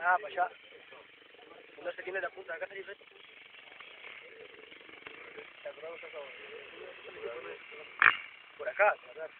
Ah, pues para allá. No sé quién es la punta de acá, Felipe. Por acá, por acá